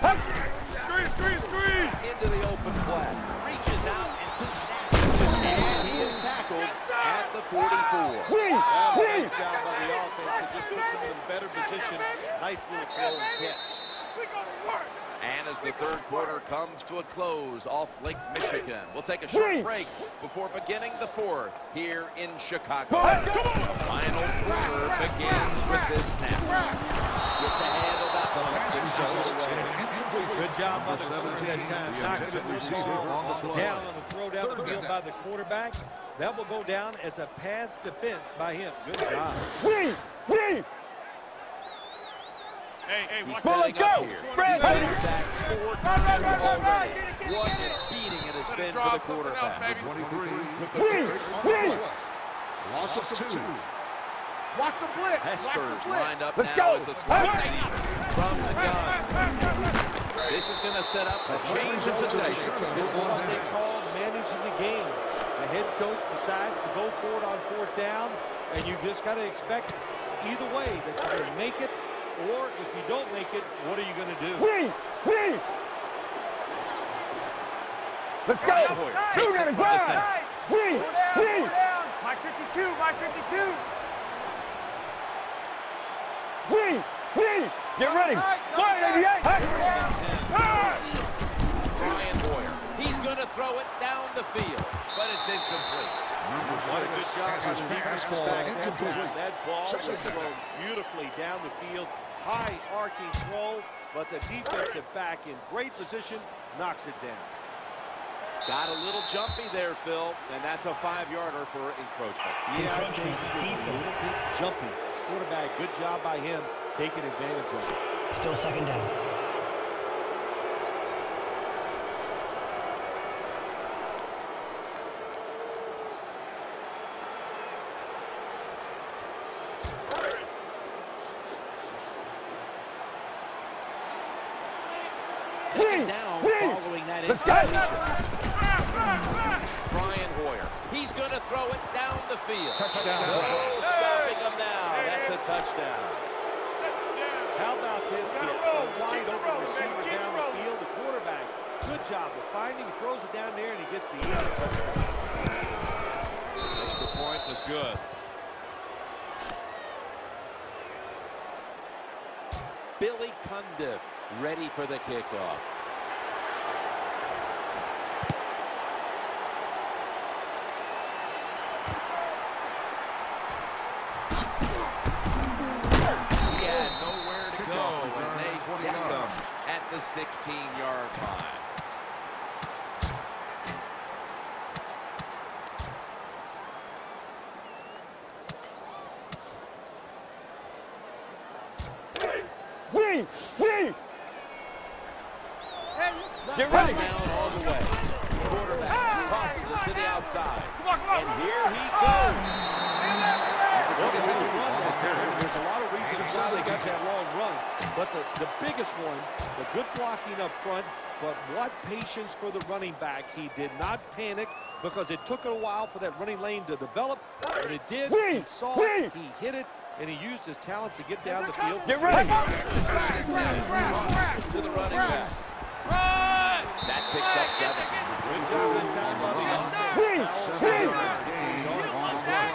Speaker 3: Screen, screen, screen.
Speaker 1: Into the open flat. Reaches out and snaps. And he is tackled at the 44.
Speaker 5: Three, three.
Speaker 2: Oh, nice job by the offense. It just puts them in better position. Nice little throw and catch.
Speaker 4: We gonna work.
Speaker 1: And as the third quarter comes to a close off Lake Michigan, we'll take a short break before beginning the fourth here in Chicago.
Speaker 5: Go, let's go.
Speaker 1: The final quarter begins with this snap. Gets ahead about the
Speaker 6: results in an.
Speaker 2: Good job by
Speaker 6: Number
Speaker 2: the quarterback
Speaker 6: 17,
Speaker 2: that time.
Speaker 6: the
Speaker 2: Knocking
Speaker 6: intended
Speaker 2: the football
Speaker 6: on the play.
Speaker 2: down on the throw down the field by the quarterback. That will go down as a pass defense by him. Good job.
Speaker 5: Three, three.
Speaker 4: Hey, hey, watch
Speaker 5: Ball,
Speaker 1: setting
Speaker 5: let's go.
Speaker 1: here.
Speaker 5: Brad,
Speaker 1: He's been
Speaker 5: hey.
Speaker 1: sacked four
Speaker 4: Right,
Speaker 1: times
Speaker 4: right, right, right, right.
Speaker 1: already.
Speaker 4: Get it, get it, get it.
Speaker 1: beating it has
Speaker 4: Gonna
Speaker 1: been for the
Speaker 4: something else, baby.
Speaker 6: 23 with the
Speaker 5: Three,
Speaker 6: first on the
Speaker 5: three.
Speaker 6: Loss of two.
Speaker 4: Watch the blitz. Watch the
Speaker 1: Hester's
Speaker 4: blitz.
Speaker 1: lined up
Speaker 5: Let's
Speaker 1: now
Speaker 5: go.
Speaker 1: as a slot
Speaker 5: Hey.
Speaker 1: receiver from the gun. This is going to set up a change of possession.
Speaker 2: This is what they call managing the game. The head coach decides to go for it on fourth down, and you just got to expect either way that you're going to make it, or if you don't make it, what are you going to do?
Speaker 5: Three, three. Let's go.
Speaker 1: Brian Hoyer
Speaker 5: Two
Speaker 1: takes it
Speaker 5: running
Speaker 1: from the
Speaker 5: five.
Speaker 1: center.
Speaker 5: Three, three.
Speaker 4: go 52, Mike 52.
Speaker 5: Three, three. Get ready. Line 88. Hey.
Speaker 1: Brian Hoyer. He's going to throw it down the field, but it's incomplete.
Speaker 2: What a good
Speaker 6: six
Speaker 2: job by the
Speaker 6: his
Speaker 2: back that That ball was thrown beautifully down the field. High arcing throw, but the defensive back in great position knocks it down.
Speaker 1: Got a little jumpy there, Phil, and that's a five-yarder for encroachment.
Speaker 2: Yeah,
Speaker 7: Encroachment,
Speaker 2: he was a
Speaker 7: defense.
Speaker 2: jumpy. Quarterback, good job by him taking advantage of it.
Speaker 7: Still second down.
Speaker 5: Three,
Speaker 1: Down
Speaker 5: three.
Speaker 1: following that
Speaker 5: Let's go.
Speaker 1: Brian Hoyer. He's going to throw it down the field.
Speaker 6: Touchdown.
Speaker 1: Oh, stopping him now. That's a touchdown.
Speaker 2: How about this
Speaker 4: Keep
Speaker 2: get a wide open receiver down the field? The quarterback, good job of finding. He throws it down there and he gets the easy touchdown.
Speaker 1: Extra point was good. Billy Cundiff ready for the kickoff. 16-yard line.
Speaker 5: Three, three. Get ready.
Speaker 1: down all the way. Quarterback tosses it to the outside.
Speaker 4: Come on, come on.
Speaker 1: And here he oh. goes.
Speaker 2: Well, they really run that time. There's a lot of reasons why they got that long run. But the, the biggest one, the good blocking up front, but what patience for the running back. He did not panic because it took a while for that running lane to develop. When it did,
Speaker 5: Three,
Speaker 2: he saw
Speaker 5: three.
Speaker 2: it, he hit it, and he used his talents to get down the field.
Speaker 5: Get ready.
Speaker 1: To the running back. That picks up seven.
Speaker 2: Good job that time by the offense.
Speaker 5: Three, three.
Speaker 6: Gain on the play.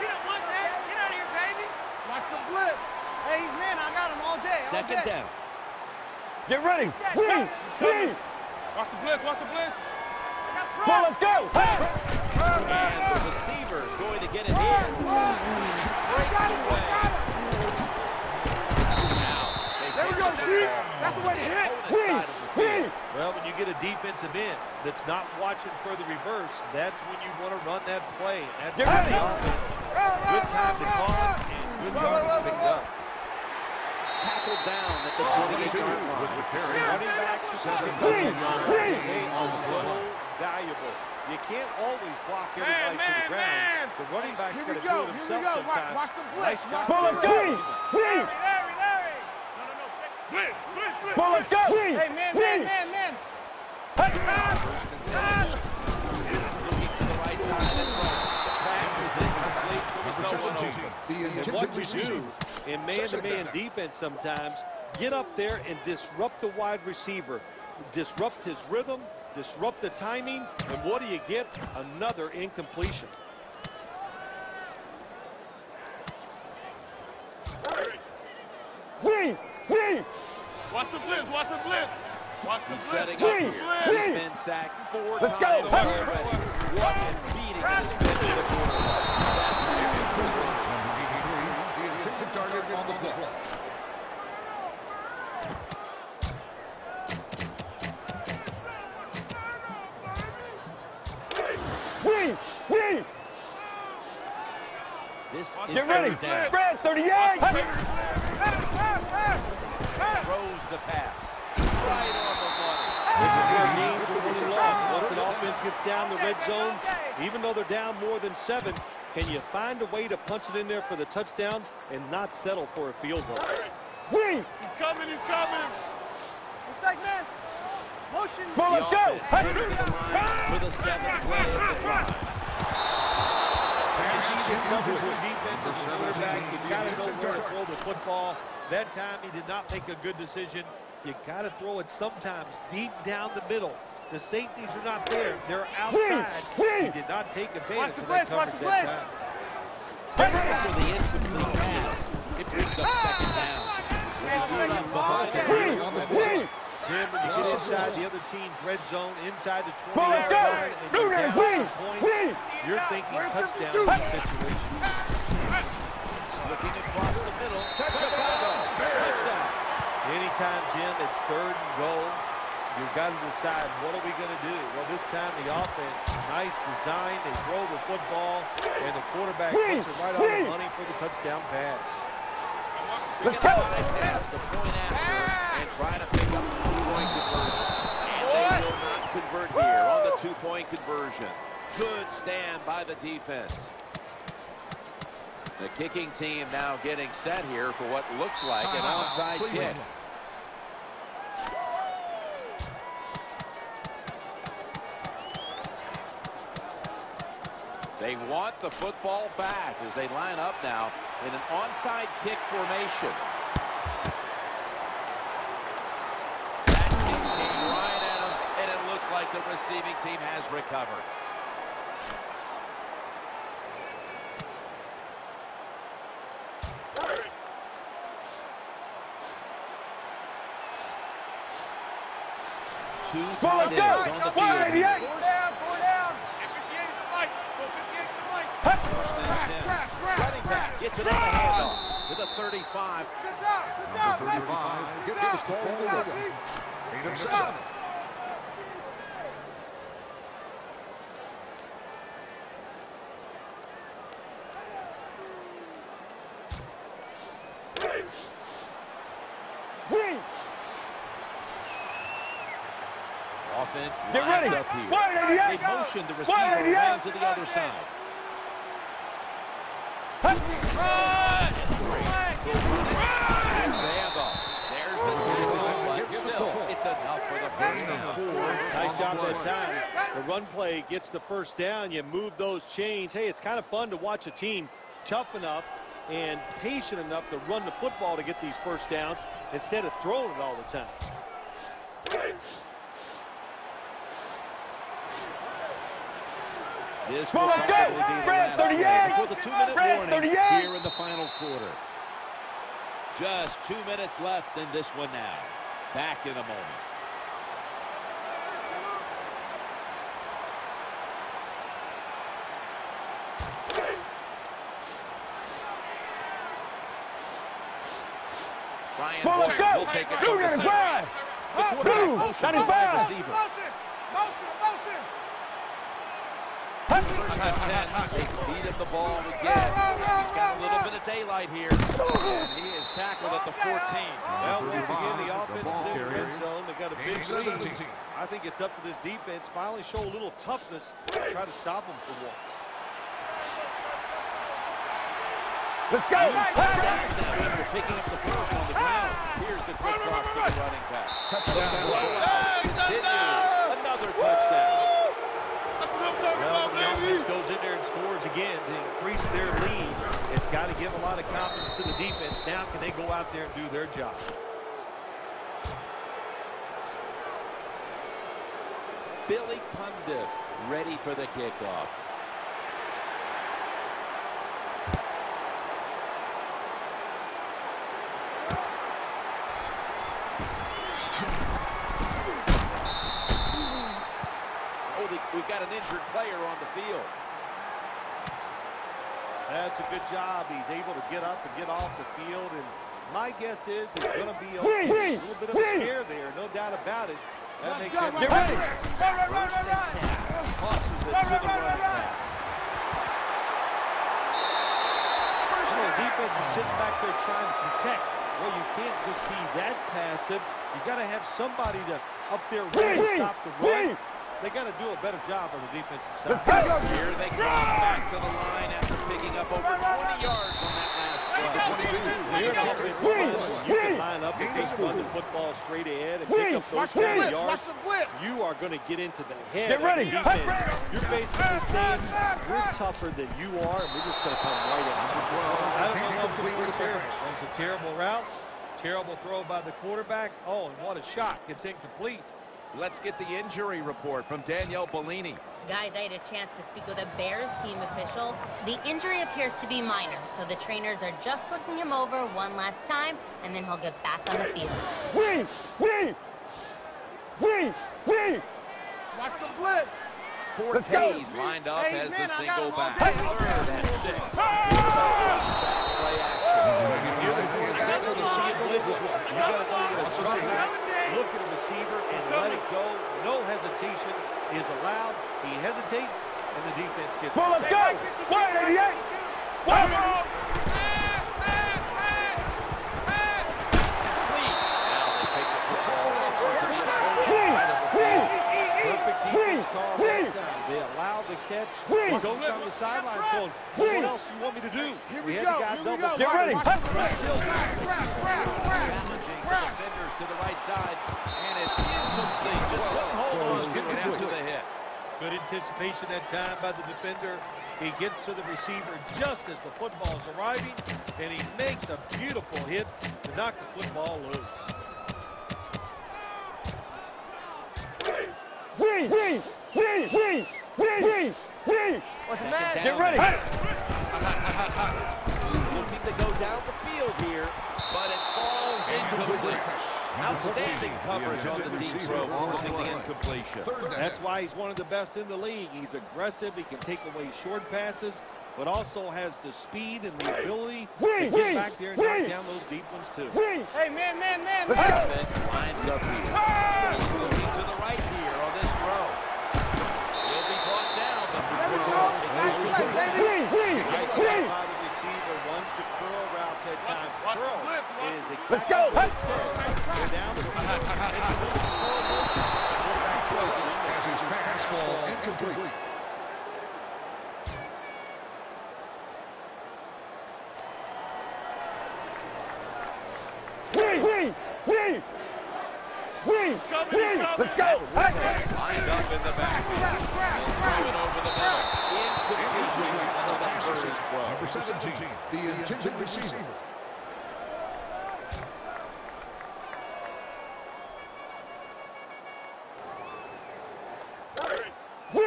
Speaker 4: You don't want that. Get out of here, baby. Watch the blitz. Hey, he's man. I got him all day. All
Speaker 1: Second
Speaker 4: day.
Speaker 1: down.
Speaker 5: Get ready. Three, three.
Speaker 4: Watch the blitz. Watch the blitz. I got press.
Speaker 5: Ball, let's go. Hey.
Speaker 1: And the receiver is going to get it here. Breaks away. Now, they
Speaker 4: There we go,
Speaker 1: the
Speaker 4: G.
Speaker 1: ball
Speaker 4: That's the way to hit.
Speaker 1: opponent's
Speaker 5: Three,
Speaker 1: side of the
Speaker 5: three.
Speaker 2: Well, when you get a defensive end that's not watching for the reverse, that's when you want to run that play. And that
Speaker 5: Get ready.
Speaker 2: Good time to call it and good yard to pick up.
Speaker 1: Tackled down at the 28-yard line.
Speaker 6: With the carry.
Speaker 2: Running backs
Speaker 5: Three, three.
Speaker 2: they are so valuable. You can't always block
Speaker 4: Man,
Speaker 2: everybody to the ground.
Speaker 4: man.
Speaker 2: The running back's
Speaker 4: Here
Speaker 2: got to
Speaker 4: go,
Speaker 2: do it himself
Speaker 4: here we go. Watch-
Speaker 2: sometimes.
Speaker 4: watch the blitz,
Speaker 2: Nice
Speaker 4: watch
Speaker 2: job.
Speaker 4: the
Speaker 5: Ball, let's. Three.
Speaker 4: Larry, Larry. No, no, no. Check. Blitz, blitz, blitz.
Speaker 5: Ball, let's go. Three,
Speaker 4: Hey, man,
Speaker 5: three.
Speaker 4: man, man, man.
Speaker 1: First and 10. Looking to the right side. The pass is incomplete. There was no one
Speaker 6: 17,
Speaker 1: open.
Speaker 6: the
Speaker 2: And
Speaker 6: intended
Speaker 2: what you do in man-to-man defense sometimes, get up there and disrupt the wide receiver. Disrupt his rhythm, disrupt the timing, and what do you get? Another incompletion.
Speaker 5: Three, three.
Speaker 4: Watch the blitz. Watch the blitz. Watch the
Speaker 1: He's
Speaker 4: blitz.
Speaker 1: setting
Speaker 5: Three,
Speaker 1: up here.
Speaker 5: three.
Speaker 1: He's been sacked four
Speaker 5: Let's go.
Speaker 1: times
Speaker 5: Hey.
Speaker 1: already. What a beating it has been to the quarterback.
Speaker 6: on the play.
Speaker 1: This is
Speaker 5: Get ready! Red, 38!
Speaker 1: Throws the pass. Right on the money.
Speaker 2: This is offense gets down the red zone, even though they're down more than seven, can you find a way to punch it in there for the touchdown and not settle for a field goal?
Speaker 5: Three.
Speaker 4: He's coming, he's coming. Looks like, man, motion.
Speaker 5: Come on, let's go.
Speaker 1: Offense enters the line for the seventh play of the drive.
Speaker 2: As you defense as a quarterback, you got to know where to throw the football. That time he did not make a good decision. You got to throw it sometimes deep down the middle. The safeties are not there. They're outside. He did not take advantage
Speaker 4: the
Speaker 2: of that
Speaker 4: blitz, watch the blitz.
Speaker 2: time.
Speaker 1: After the incomplete pass, it brings up second ah! down.
Speaker 5: Three, three.
Speaker 2: Jim, when you get inside the other team's red zone, inside the
Speaker 5: Come on,
Speaker 2: 20-yard
Speaker 5: go.
Speaker 2: line, and
Speaker 5: Do
Speaker 2: you're down
Speaker 5: Three,
Speaker 2: points, you're thinking
Speaker 4: Where's
Speaker 2: touchdown
Speaker 4: 52?
Speaker 2: this situation.
Speaker 1: Looking across the middle. Chicago. Touchdown.
Speaker 2: Anytime, Jim, it's third and goal, you've got to decide, what are we going to do? Well, this time the offense, nice design. They throw the football, and the quarterback
Speaker 5: Three,
Speaker 2: puts it right on the money for the touchdown pass.
Speaker 5: Let's go.
Speaker 1: Bypass the point after and try to pick up the two-point conversion. And they will not convert here on the two-point conversion. Good stand by the defense. The kicking team now getting set here for what looks like an
Speaker 6: outside
Speaker 1: onside kick. They want the football back as they line up now in an onside kick formation. That kick came right at him, and it looks like the receiving team has recovered. Two
Speaker 5: Come on, let's
Speaker 1: tight
Speaker 5: go.
Speaker 1: ends on the field.
Speaker 5: 188.
Speaker 1: here.
Speaker 4: Four down, four down. Get 58 to the mic. Go 58 to the mic.
Speaker 1: First and
Speaker 4: Crash,
Speaker 1: 10.
Speaker 4: crash, crash,
Speaker 1: Running back
Speaker 4: crash.
Speaker 1: Gets it on the handoff to the 35.
Speaker 4: Good job, good job.
Speaker 6: Number 35
Speaker 4: Good
Speaker 6: gets
Speaker 4: job,
Speaker 6: the ball
Speaker 4: good job,
Speaker 6: rolling.
Speaker 4: Pete.
Speaker 6: Eight of
Speaker 4: Good
Speaker 6: seven.
Speaker 4: job.
Speaker 5: Three.
Speaker 1: Offense
Speaker 5: Get
Speaker 1: lines
Speaker 5: ready.
Speaker 1: up here.
Speaker 5: 188.
Speaker 1: They motion the receiver
Speaker 5: 188.
Speaker 1: around to the other side. Handoff. There's the tackle, but still, it's enough for the first down.
Speaker 2: Nice job that time. The run play gets the first down. You move those chains. Hey, it's kind of fun to watch a team tough enough and patient enough to run the football to get these first downs instead of throwing it all the time.
Speaker 1: This
Speaker 5: Come
Speaker 1: will
Speaker 5: on, let's go.
Speaker 1: be the
Speaker 5: Red
Speaker 1: last
Speaker 5: 38.
Speaker 1: before the two-minute
Speaker 5: Red
Speaker 1: warning
Speaker 5: 38.
Speaker 1: here in the final quarter. Just two minutes left in this one now. Back in a moment. Brian
Speaker 5: Come let's
Speaker 1: Hoyer
Speaker 5: go.
Speaker 1: will take it
Speaker 5: Do
Speaker 1: from the center.
Speaker 5: drive.
Speaker 1: The quarterback
Speaker 5: Move.
Speaker 1: motions
Speaker 5: 95.
Speaker 1: the wide receiver.
Speaker 4: Motion, motion, motion.
Speaker 1: First and 10. They feed him the ball again. He's got a little bit of daylight here. And he is tackled at the 14.
Speaker 2: Well, once again, the
Speaker 6: The
Speaker 2: offense
Speaker 6: ball
Speaker 2: is in the red zone. They got a big lead. I think it's up to this defense finally show a little toughness and try to stop them for once.
Speaker 5: Let's go.
Speaker 1: After picking up the first on the ground. Here's the quick toss to the running back. Touchdown.
Speaker 2: Scores again to increase their lead, it's got to give a lot of confidence to the defense. Now, can they go out there and do their job?
Speaker 1: Billy Cundiff ready for the kickoff. Oh, the, we've got an injured player on the field.
Speaker 2: That's a good job. He's able to get up and get off the field. And my guess is it's going to be a, a, little bit of a scare there, no doubt about it. That
Speaker 4: Let's
Speaker 2: makes
Speaker 4: go,
Speaker 2: it
Speaker 5: ready.
Speaker 4: Run, run, run, run, run.
Speaker 1: Tosses it run, to run, the
Speaker 4: run, running back.
Speaker 1: First
Speaker 4: defense is sitting
Speaker 1: back
Speaker 4: there trying to protect.
Speaker 2: Well, you can't just be that passive. You got to have somebody to up there
Speaker 5: really
Speaker 2: stop the run
Speaker 5: three.
Speaker 2: They got to do a better job on the defensive side.
Speaker 5: Let's go.
Speaker 1: Here they come back to the line after picking up over 20 yards on that last play.
Speaker 2: When you're an offensive
Speaker 5: Three,
Speaker 2: you can line up and just run the football straight ahead and
Speaker 5: Three,
Speaker 2: pick up those
Speaker 5: watch the
Speaker 2: kind of
Speaker 5: blitz,
Speaker 2: yards.
Speaker 4: watch the blitz.
Speaker 2: You are going to get into the head
Speaker 5: Get
Speaker 2: of
Speaker 5: ready.
Speaker 2: the defense. You're basically saying we're tougher than you are, and we're just going to come right at you. I don't know if the quarterback runs a terrible route. Terrible throw by the quarterback. Oh, and what a shot. It's incomplete.
Speaker 1: Let's get the injury report from Danielle Bellini.
Speaker 9: Guys, I had a chance to speak with a Bears team official. The injury appears to be minor, so the trainers are just looking him over one last time, and then he'll get back on the field.
Speaker 5: Three, three, three, three.
Speaker 4: Watch the blitz.
Speaker 5: Let's go.
Speaker 1: Lined up
Speaker 4: Hey,
Speaker 1: as
Speaker 4: man,
Speaker 1: the ah!
Speaker 4: I got
Speaker 1: single back.
Speaker 4: day.
Speaker 1: Third and six. Play action.
Speaker 2: You're the quarterback for the see it blitz. You got to go to the quarterback, look at the receiver, and let it go. No hesitation is allowed. He hesitates, and the defense gets
Speaker 5: Well,
Speaker 2: the
Speaker 5: let's go. 188. One.
Speaker 1: Complete. Now they take the football off of the
Speaker 5: Three, three,
Speaker 2: Perfect
Speaker 5: Three,
Speaker 2: defense call
Speaker 5: three.
Speaker 2: that time. They allow the catch.
Speaker 5: Three.
Speaker 2: The coach on the sidelines going,
Speaker 5: Three.
Speaker 2: what else you want me to do?
Speaker 4: Here
Speaker 2: we
Speaker 4: we
Speaker 2: had
Speaker 4: go.
Speaker 2: the guy
Speaker 4: Here we
Speaker 2: double.
Speaker 4: go.
Speaker 5: Get ready.
Speaker 4: Watch the blitz. Crash, crash, crash, crash.
Speaker 1: Challenging the
Speaker 4: Crash.
Speaker 1: defenders to the right side, and it's incomplete. Just couldn't hold on to it the hit.
Speaker 2: Good anticipation that time by the defender. He gets to the receiver just as the football is arriving, and he makes a beautiful hit to knock the football loose.
Speaker 5: Three, three, three, three, three, three.
Speaker 4: What's the matter?
Speaker 5: Get ready.
Speaker 1: Looking to go down the field here, but it falls incomplete. Outstanding coverage on the deep throw, forcing the incompletion.
Speaker 2: That's why he's one of the best in the league. He's aggressive. He can take away short passes, but also has the speed and the ability to
Speaker 5: three,
Speaker 2: get back there and
Speaker 5: three.
Speaker 2: knock down those deep ones too.
Speaker 4: Hey, man, man, man,
Speaker 5: Let's
Speaker 4: man.
Speaker 5: go.
Speaker 1: Defense lines up here. He's looking to the right here on this throw. He'll be brought down, but
Speaker 4: There we go. Nice play, baby.
Speaker 5: Three, three,
Speaker 2: Nice
Speaker 5: three.
Speaker 2: job by the receiver. Runs the curl route that time. Curl is exactly
Speaker 5: Let's go.
Speaker 2: what it says. Go down the field, make a little curl motion. Quarterback throws it in there.
Speaker 6: As his pass incomplete.
Speaker 5: Three, three, three, three, three. Let's go.
Speaker 1: lined up in the backfield. Throwing over the middle. Incompletion on that first.
Speaker 6: Number 17, the intended receiver.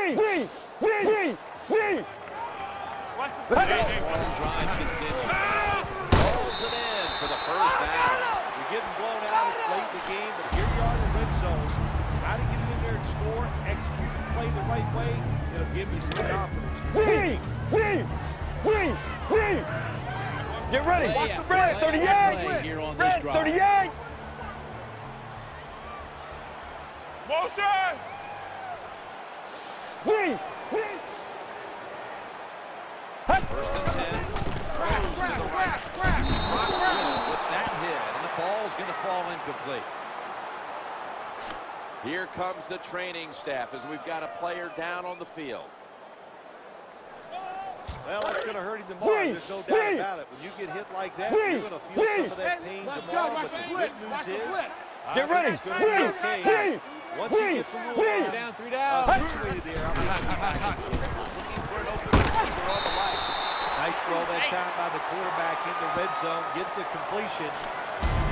Speaker 5: Three, three, three, three, three.
Speaker 1: Drive continues. Rolls it in for the first down.
Speaker 2: You're getting blown out. It's late in the game, but here you are in the red zone. Try to get it in there and score. Execute the play the right way. It'll give you some confidence.
Speaker 5: Three, three, three, three. Get ready.
Speaker 1: Watch the play,
Speaker 5: 38.
Speaker 1: play here on this
Speaker 5: Red 38. Three, three.
Speaker 1: First and 10.
Speaker 4: Crash, crash, crash, crash.
Speaker 1: Just with that hit, and the ball's going to fall incomplete. Here comes the training staff as we've got a player down on the field.
Speaker 2: Well, that's going to hurt him tomorrow.
Speaker 5: Three,
Speaker 2: There's no doubt
Speaker 5: three.
Speaker 2: about it. When you get hit like that,
Speaker 5: Three,
Speaker 2: you're going to feel
Speaker 5: three.
Speaker 2: some of that pain
Speaker 4: Let's go.
Speaker 2: tomorrow.
Speaker 4: Watch
Speaker 2: But
Speaker 4: the
Speaker 2: the good
Speaker 4: Watch
Speaker 2: news
Speaker 4: the
Speaker 2: is,
Speaker 5: Get
Speaker 2: think
Speaker 5: ready.
Speaker 2: it's gonna
Speaker 5: Three,
Speaker 2: be okay.
Speaker 5: three,
Speaker 2: Once
Speaker 5: three,
Speaker 2: he gets a little
Speaker 5: three.
Speaker 2: uh,
Speaker 4: Down, three
Speaker 2: uh,
Speaker 4: down.
Speaker 2: situated there, I think he'll be back again.
Speaker 1: Looking for an open receiver on the right.
Speaker 2: Nice throw that time by the quarterback in the red zone. Gets the completion.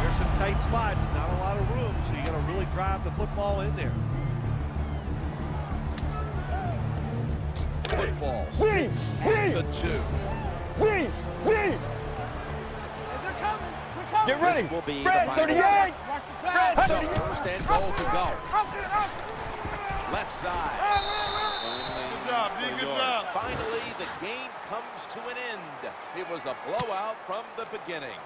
Speaker 2: There's some tight spots, not drive the football in there.
Speaker 1: Football,
Speaker 5: Three, three,
Speaker 1: the two.
Speaker 5: three, three.
Speaker 4: They're coming. They're coming.
Speaker 5: Get ready.
Speaker 1: This will be the
Speaker 5: Red
Speaker 1: final
Speaker 5: 38.
Speaker 4: Watch the pass.
Speaker 1: So first and goal to go.
Speaker 4: Up it, up.
Speaker 1: Left side.
Speaker 4: Good job, D. Good job.
Speaker 1: Finally, the game comes to an end. It was a blowout from the beginning.